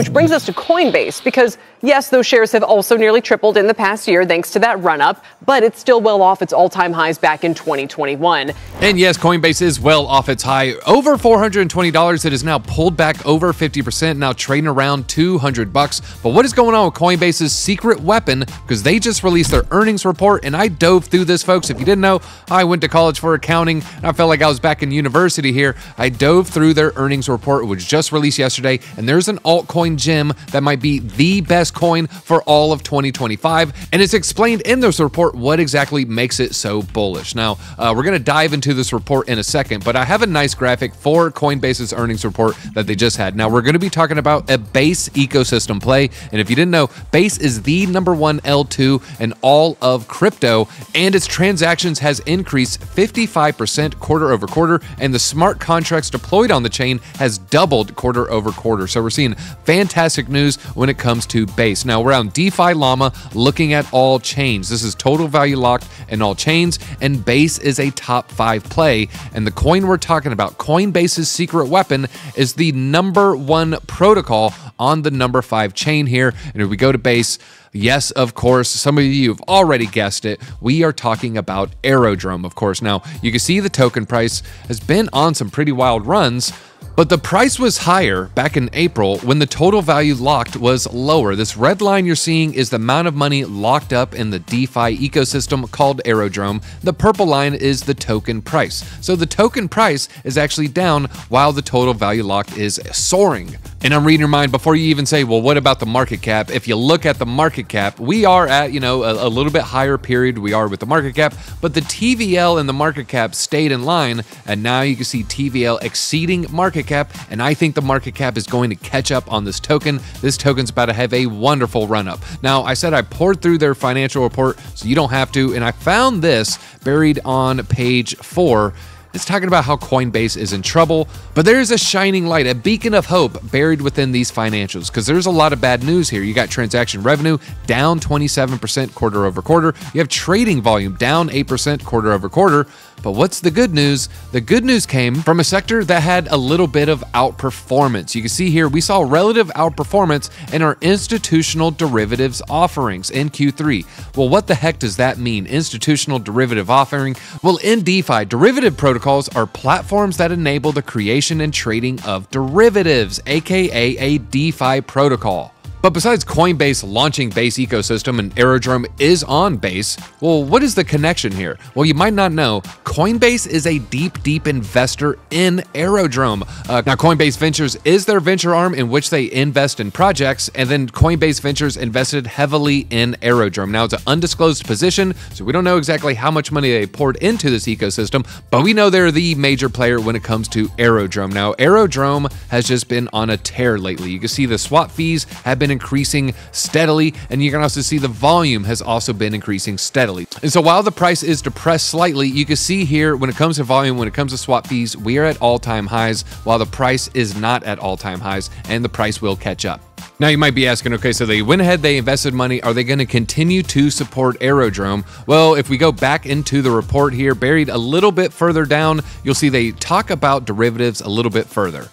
Which brings us to Coinbase because, yes, those shares have also nearly tripled in the past year thanks to that run up, but it's still well off its all time highs back in 2021. And yes, Coinbase is well off its high. Over $420, it is now pulled back over 50%, now trading around 200 bucks. But what is going on with Coinbase's secret weapon? Because they just released their earnings report, and I dove through this, folks. If you didn't know, I went to college for accounting, and I felt like I was back in university here. I dove through their earnings report, which just released yesterday, and there's an altcoin gem that might be the best coin for all of 2025. And it's explained in this report what exactly makes it so bullish. Now, uh, we're going to dive into this report in a second, but I have a nice graphic for Coinbase's earnings report that they just had. Now, we're going to be talking about a base ecosystem play. And if you didn't know, Base is the number one L2 in all of crypto, and its transactions has increased 55% quarter over quarter, and the smart contracts deployed on the chain has doubled quarter over quarter. So we're seeing fantastic news when it comes to Base. Now, we're on DeFi Llama looking at all chains. This is total value locked in all chains, and Base is a top five play. And the coin we're talking about, Coinbase's secret weapon, is the number one protocol on the number five chain here. And if we go to Base, Yes, of course. Some of you have already guessed it. We are talking about Aerodrome, of course. Now, you can see the token price has been on some pretty wild runs. But the price was higher back in April when the total value locked was lower. This red line you're seeing is the amount of money locked up in the DeFi ecosystem called Aerodrome. The purple line is the token price. So the token price is actually down while the total value locked is soaring. And I'm reading your mind before you even say, well, what about the market cap? If you look at the market cap, we are at, you know, a, a little bit higher period we are with the market cap, but the TVL and the market cap stayed in line. And now you can see TVL exceeding market cap. And I think the market cap is going to catch up on this token. This token's about to have a wonderful run up. Now, I said I poured through their financial report, so you don't have to. And I found this buried on page four. It's talking about how Coinbase is in trouble, but there's a shining light, a beacon of hope buried within these financials because there's a lot of bad news here. You got transaction revenue down 27% quarter over quarter. You have trading volume down 8% quarter over quarter. But what's the good news? The good news came from a sector that had a little bit of outperformance. You can see here we saw relative outperformance in our institutional derivatives offerings in Q3. Well, what the heck does that mean? Institutional derivative offering? Well, in DeFi, derivative protocols are platforms that enable the creation and trading of derivatives, aka a DeFi protocol. But besides Coinbase launching Base ecosystem and Aerodrome is on Base, well, what is the connection here? Well, you might not know, Coinbase is a deep, deep investor in Aerodrome. Uh, now, Coinbase Ventures is their venture arm in which they invest in projects, and then Coinbase Ventures invested heavily in Aerodrome. Now, it's an undisclosed position, so we don't know exactly how much money they poured into this ecosystem, but we know they're the major player when it comes to Aerodrome. Now, Aerodrome has just been on a tear lately. You can see the swap fees have been increasing steadily, and you can also see the volume has also been increasing steadily. And so while the price is depressed slightly, you can see here when it comes to volume, when it comes to swap fees, we are at all time highs, while the price is not at all time highs, and the price will catch up. Now you might be asking, okay, so they went ahead, they invested money. Are they going to continue to support Aerodrome? Well, if we go back into the report here, buried a little bit further down, you'll see they talk about derivatives a little bit further.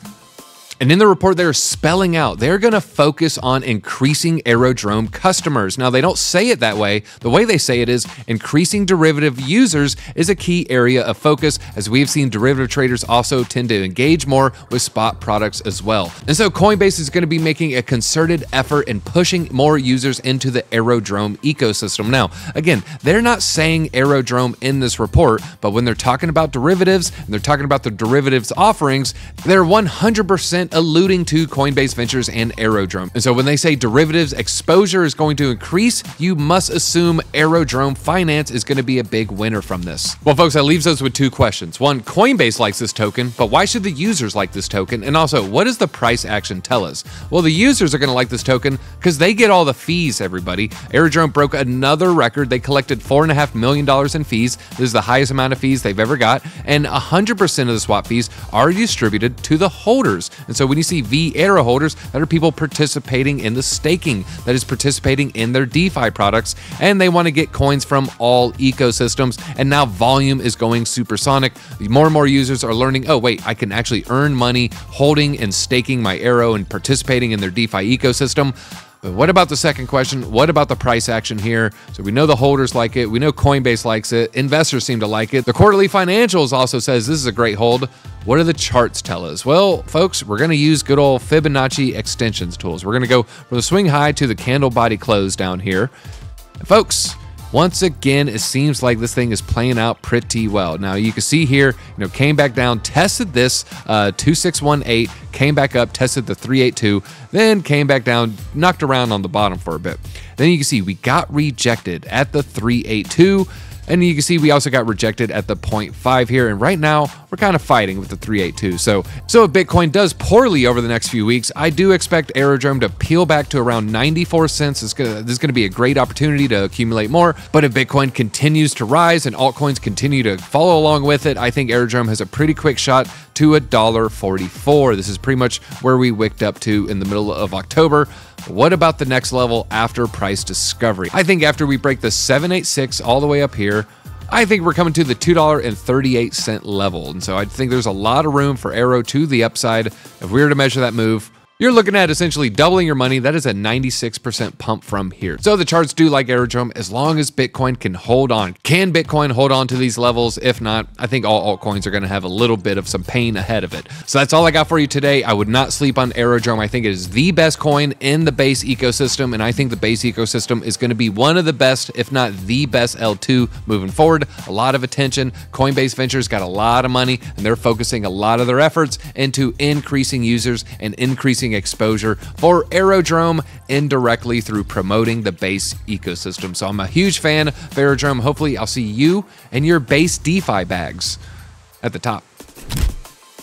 And in the report, they're spelling out they're going to focus on increasing Aerodrome customers. Now, they don't say it that way. The way they say it is increasing derivative users is a key area of focus, as we've seen derivative traders also tend to engage more with spot products as well. And so, Coinbase is going to be making a concerted effort in pushing more users into the Aerodrome ecosystem. Now, again, they're not saying Aerodrome in this report, but when they're talking about derivatives and they're talking about the derivatives offerings, they're 100% alluding to Coinbase Ventures and Aerodrome. And so when they say derivatives exposure is going to increase, you must assume Aerodrome Finance is going to be a big winner from this. Well, folks, that leaves us with two questions. One, Coinbase likes this token, but why should the users like this token? And also, what does the price action tell us? Well, the users are going to like this token because they get all the fees, everybody. Aerodrome broke another record. They collected $4.5 million in fees. This is the highest amount of fees they've ever got. And 100% of the swap fees are distributed to the holders. And so when you see veAERO holders, that are people participating in the staking, that is participating in their DeFi products, and they want to get coins from all ecosystems. And now volume is going supersonic. More and more users are learning, oh, wait, I can actually earn money holding and staking my AERO and participating in their DeFi ecosystem. But what about the second question? What about the price action here? So we know the holders like it. We know Coinbase likes it. Investors seem to like it. The quarterly financials also says this is a great hold. What do the charts tell us? Well, folks, we're going to use good old Fibonacci extensions tools. We're going to go from the swing high to the candle body close down here. And folks, once again, it seems like this thing is playing out pretty well. Now you can see here, you know, came back down, tested this uh, 2618, came back up, tested the 382, then came back down, knocked around on the bottom for a bit. Then you can see we got rejected at the 382. And you can see we also got rejected at the 0.5 here. And right now, we're kind of fighting with the 382. So, so if Bitcoin does poorly over the next few weeks, I do expect Aerodrome to peel back to around 94 cents. It's gonna, this is going to be a great opportunity to accumulate more. But if Bitcoin continues to rise and altcoins continue to follow along with it, I think Aerodrome has a pretty quick shot to a dollar 44. This is pretty much where we wicked up to in the middle of October. What about the next level after price discovery? I think after we break the 786 all the way up here, I think we're coming to the $2.38 level. And so I think there's a lot of room for AERO to the upside. If we were to measure that move, you're looking at essentially doubling your money. That is a 96% pump from here. So the charts do like Aerodrome as long as Bitcoin can hold on. Can Bitcoin hold on to these levels? If not, I think all altcoins are going to have a little bit of some pain ahead of it. So that's all I got for you today. I would not sleep on Aerodrome. I think it is the best coin in the base ecosystem. And I think the base ecosystem is going to be one of the best, if not the best L2 moving forward. A lot of attention. Coinbase Ventures got a lot of money and they're focusing a lot of their efforts into increasing users and increasing increasing exposure for Aerodrome indirectly through promoting the base ecosystem. So I'm a huge fan of Aerodrome. Hopefully, I'll see you and your base DeFi bags at the top.